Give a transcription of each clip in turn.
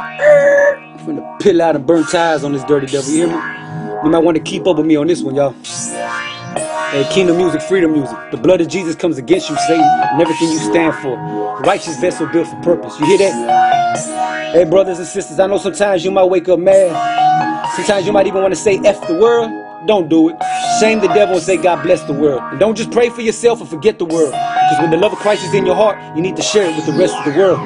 I'm finna pill out and burn tires on this dirty devil, you hear me? You might want to keep up with me on this one, y'all. Hey, kingdom music, freedom music. The blood of Jesus comes against you, Satan, and everything you stand for. Righteous vessel built for purpose. You hear that? Hey, brothers and sisters, I know sometimes you might wake up mad. Sometimes you might even want to say F the world. Don't do it. Shame the devil and say God bless the world. And don't just pray for yourself and forget the world. Because when the love of Christ is in your heart, you need to share it with the rest of the world.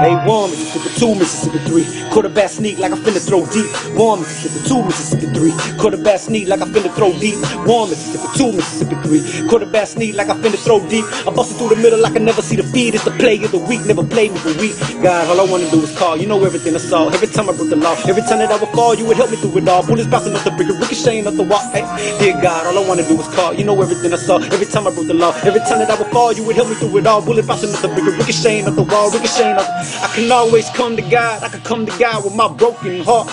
Hey, one, Mississippi, two, Mississippi, three. Quarterback sneak like I'm finna throw deep. One, Mississippi, two, Mississippi, three. Quarterback sneak like I'm finna throw deep. One, Mississippi, two, Mississippi, three. Quarterback sneak like I'm finna throw deep. I busted through the middle like I never see the feed. It's the play of the week, never play me for weak. God, all I wanna do is call. You know everything I saw. Every time I broke the law, every time that I would fall, you would help me through it all. Bullets bouncing off the brick, ricocheting off the wall. Hey, dear God, all I wanna do is call. You know everything I saw. Every time I broke the law, every time that I would fall, you would help me through it all. Bullet bouncing off the brick, ricocheting off the wall, ricocheting off. I can always come to God. I can come to God with my broken heart.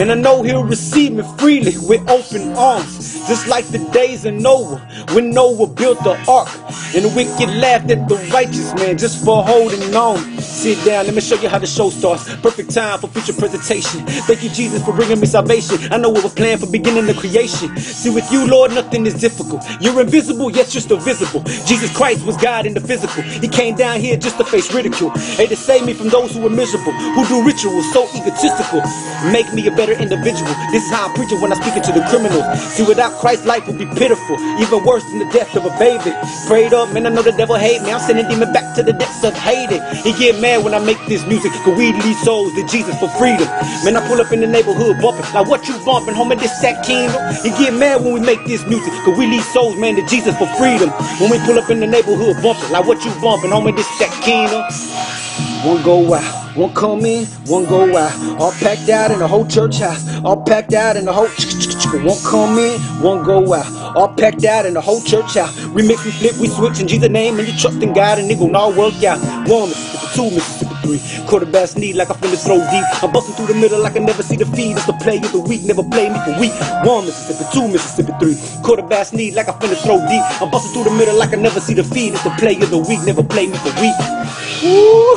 And I know he'll receive me freely with open arms. Just like the days of Noah, when Noah built the ark. And the wicked laughed at the righteous man just for holding on. Sit down, let me show you how the show starts. Perfect time for future presentation. Thank you, Jesus, for bringing me salvation. I know it was planned for beginning the creation. See, with you, Lord, nothing is difficult. You're invisible, yet you're still visible. Jesus Christ was God in the physical. He came down here just to face ridicule. Hey, to save me from those who are miserable, who do rituals so egotistical. Make me a better individual. This is how I preach it when I speak it to the criminals. See, without Christ, life would be pitiful, even worse than the death of a baby. Prayed up, man, I know the devil hate me. I'm sending demon back to the depths of Hades. He get mad when I make this music, cause we lead souls to Jesus for freedom. Man, I pull up in the neighborhood bumping, like what you bumping, homie, this that kingdom. You get mad when we make this music, cause we lead souls, man, to Jesus for freedom. When we pull up in the neighborhood bumping, like what you bumping, homie, this that kingdom. One go out, one come in, one go out. All packed out in the whole church house. All packed out in the whole. One come in, one go out. All packed out in the whole church out. We mix, we flip, we switch in Jesus' name, and you trust in God, and it gon' all work out. One Mississippi, two Mississippi, three. Quarterback sneak like I finna throw deep. I'm busting through the middle like I never see the feed. It's the play of the week, never play me for weak. One Mississippi, two Mississippi, three. Quarterback sneak like I finna throw deep. I'm busting through the middle like I never see the feed. It's the play of the week, never play me for. Woo!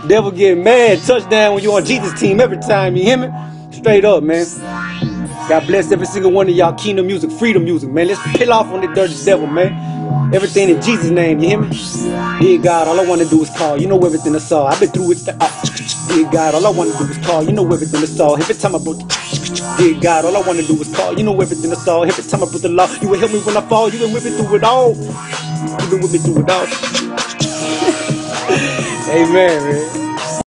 Devil get mad. Touchdown when you on Jesus' team every time. You hear me? Straight up, man. God bless every single one of y'all. Kingdom music, freedom music, man. Let's peel off on the dirty devil, man. Everything in Jesus' name, you hear me? Dear God, all I want to do is call. You know everything I saw. I've been through it. Uh, dear God, all I want to do is call. You know everything I saw. Every time I broke the Dear God, all I want to do is call. You know everything I saw. Every time I broke the law, you will help me when I fall. You've been with me through it all. You've been with me through it all. Amen, man.